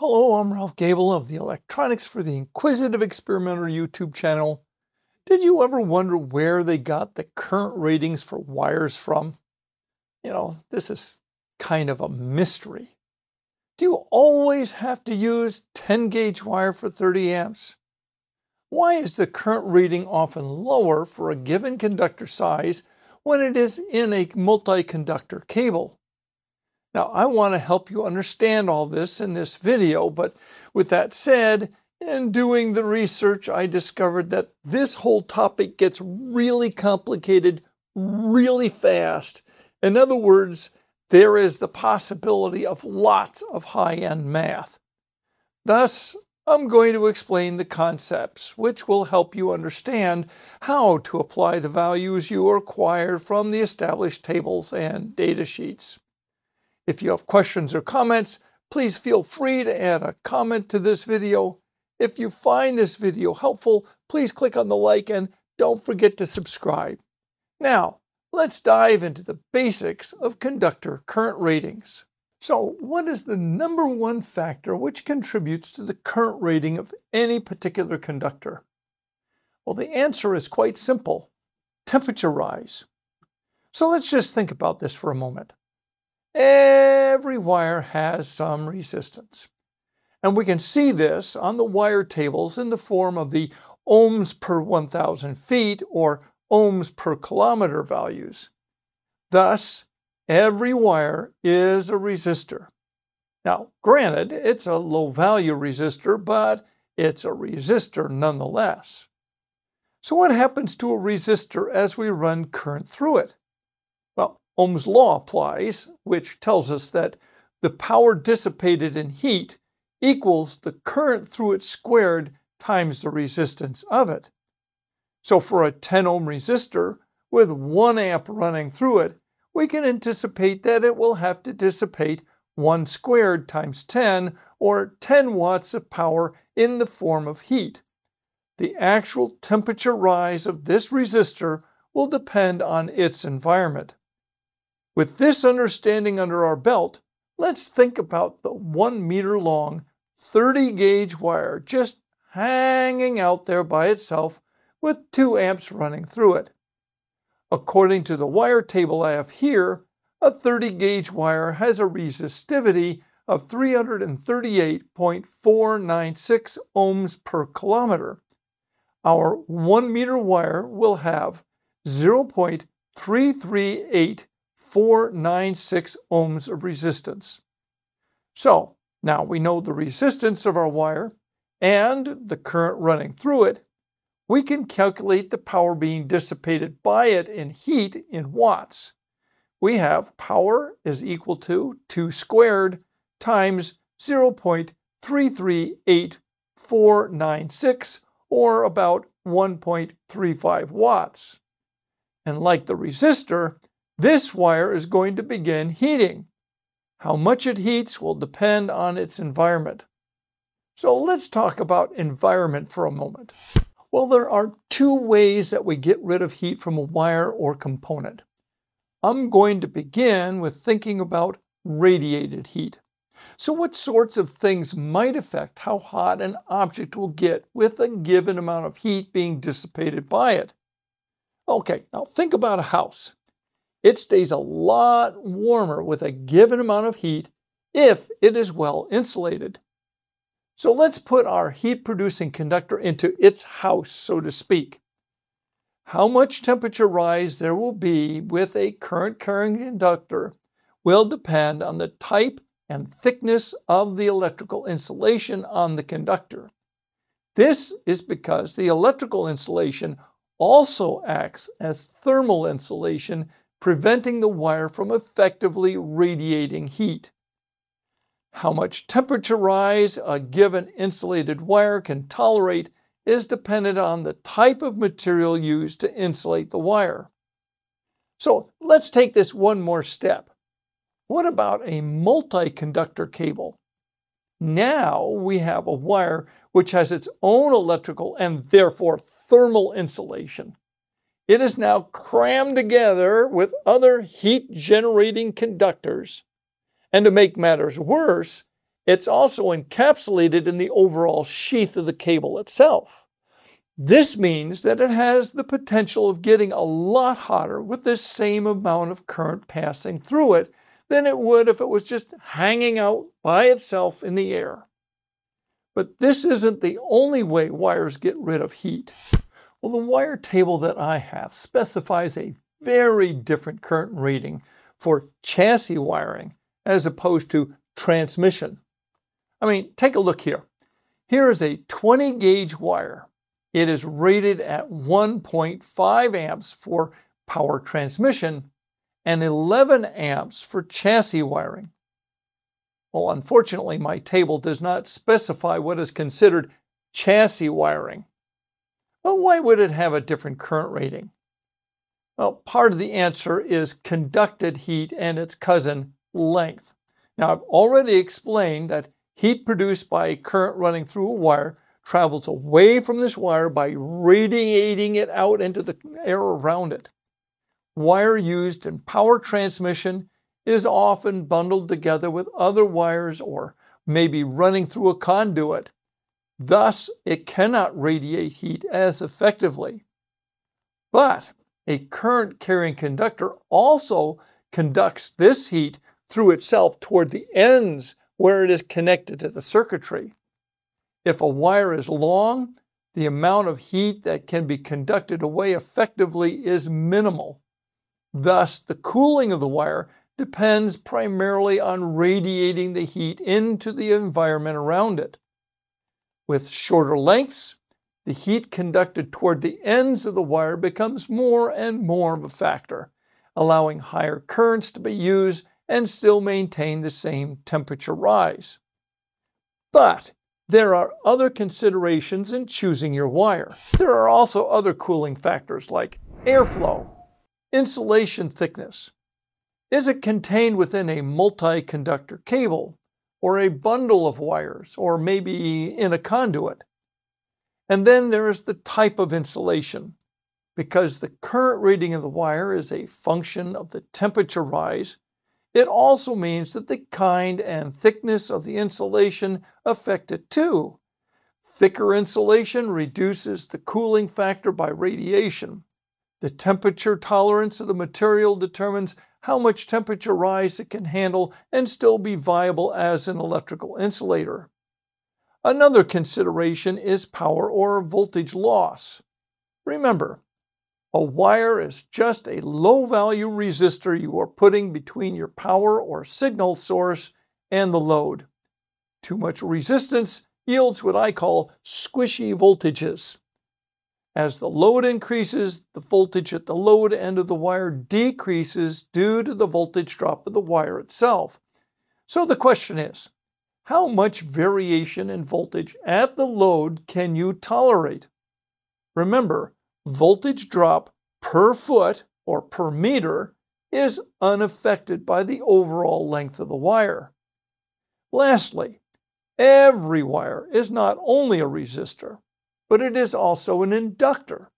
Hello, I'm Ralph Gable of the Electronics for the Inquisitive Experimenter YouTube channel. Did you ever wonder where they got the current ratings for wires from? You know, this is kind of a mystery. Do you always have to use 10 gauge wire for 30 amps? Why is the current rating often lower for a given conductor size when it is in a multi-conductor cable? Now, I want to help you understand all this in this video, but with that said, in doing the research, I discovered that this whole topic gets really complicated really fast. In other words, there is the possibility of lots of high-end math. Thus, I'm going to explain the concepts, which will help you understand how to apply the values you acquired from the established tables and data sheets. If you have questions or comments, please feel free to add a comment to this video. If you find this video helpful, please click on the like and don't forget to subscribe. Now, let's dive into the basics of conductor current ratings. So, what is the number one factor which contributes to the current rating of any particular conductor? Well, the answer is quite simple temperature rise. So, let's just think about this for a moment. Every wire has some resistance. And we can see this on the wire tables in the form of the ohms per 1,000 feet or ohms per kilometer values. Thus, every wire is a resistor. Now, granted, it's a low value resistor, but it's a resistor nonetheless. So what happens to a resistor as we run current through it? Ohm's law applies, which tells us that the power dissipated in heat equals the current through it squared times the resistance of it. So for a 10 ohm resistor with 1 amp running through it, we can anticipate that it will have to dissipate 1 squared times 10, or 10 watts of power in the form of heat. The actual temperature rise of this resistor will depend on its environment. With this understanding under our belt, let's think about the one meter long 30 gauge wire just hanging out there by itself with 2 amps running through it. According to the wire table I have here, a 30 gauge wire has a resistivity of 338.496 ohms per kilometer. Our 1 meter wire will have 0.338 496 ohms of resistance. So now we know the resistance of our wire and the current running through it. We can calculate the power being dissipated by it in heat in watts. We have power is equal to 2 squared times 0.338496 or about 1.35 watts. And like the resistor, this wire is going to begin heating. How much it heats will depend on its environment. So let's talk about environment for a moment. Well, there are two ways that we get rid of heat from a wire or component. I'm going to begin with thinking about radiated heat. So what sorts of things might affect how hot an object will get with a given amount of heat being dissipated by it? Okay, now think about a house it stays a lot warmer with a given amount of heat if it is well insulated. So let's put our heat producing conductor into its house, so to speak. How much temperature rise there will be with a current carrying conductor will depend on the type and thickness of the electrical insulation on the conductor. This is because the electrical insulation also acts as thermal insulation preventing the wire from effectively radiating heat. How much temperature rise a given insulated wire can tolerate is dependent on the type of material used to insulate the wire. So let's take this one more step. What about a multi-conductor cable? Now we have a wire which has its own electrical and therefore thermal insulation. It is now crammed together with other heat generating conductors. And to make matters worse, it's also encapsulated in the overall sheath of the cable itself. This means that it has the potential of getting a lot hotter with the same amount of current passing through it than it would if it was just hanging out by itself in the air. But this isn't the only way wires get rid of heat. Well, the wire table that I have specifies a very different current rating for chassis wiring as opposed to transmission. I mean, take a look here. Here is a 20 gauge wire. It is rated at 1.5 amps for power transmission and 11 amps for chassis wiring. Well, unfortunately, my table does not specify what is considered chassis wiring. Well, why would it have a different current rating? Well, part of the answer is conducted heat and its cousin, length. Now, I've already explained that heat produced by a current running through a wire travels away from this wire by radiating it out into the air around it. Wire used in power transmission is often bundled together with other wires or maybe running through a conduit. Thus, it cannot radiate heat as effectively. But a current carrying conductor also conducts this heat through itself toward the ends where it is connected to the circuitry. If a wire is long, the amount of heat that can be conducted away effectively is minimal. Thus, the cooling of the wire depends primarily on radiating the heat into the environment around it. With shorter lengths, the heat conducted toward the ends of the wire becomes more and more of a factor, allowing higher currents to be used and still maintain the same temperature rise. But there are other considerations in choosing your wire. There are also other cooling factors like airflow, insulation thickness, is it contained within a multi-conductor cable or a bundle of wires or maybe in a conduit? And then there is the type of insulation. Because the current rating of the wire is a function of the temperature rise, it also means that the kind and thickness of the insulation affect it too. Thicker insulation reduces the cooling factor by radiation. The temperature tolerance of the material determines how much temperature rise it can handle and still be viable as an electrical insulator. Another consideration is power or voltage loss. Remember, a wire is just a low value resistor you are putting between your power or signal source and the load. Too much resistance yields what I call squishy voltages. As the load increases, the voltage at the load end of the wire decreases due to the voltage drop of the wire itself. So the question is, how much variation in voltage at the load can you tolerate? Remember, voltage drop per foot or per meter is unaffected by the overall length of the wire. Lastly, every wire is not only a resistor, but it is also an inductor.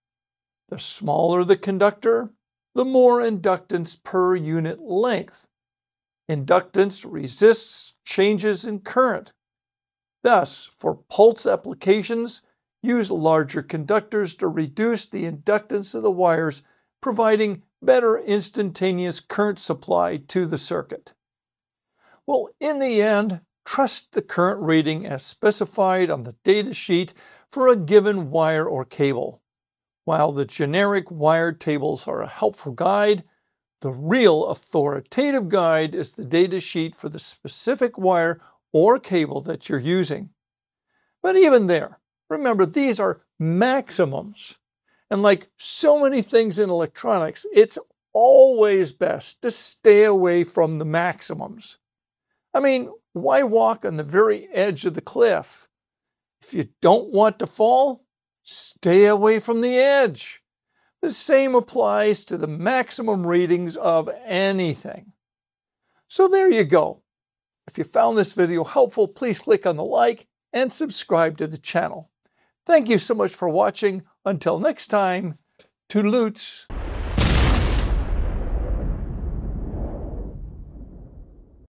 The smaller the conductor, the more inductance per unit length. Inductance resists changes in current. Thus, for pulse applications, use larger conductors to reduce the inductance of the wires, providing better instantaneous current supply to the circuit. Well, in the end, trust the current rating as specified on the data sheet for a given wire or cable. While the generic wired tables are a helpful guide, the real authoritative guide is the data sheet for the specific wire or cable that you're using. But even there, remember these are maximums. And like so many things in electronics, it's always best to stay away from the maximums. I mean, why walk on the very edge of the cliff? If you don't want to fall, stay away from the edge. The same applies to the maximum ratings of anything. So there you go. If you found this video helpful, please click on the like and subscribe to the channel. Thank you so much for watching. Until next time, toodle-oots.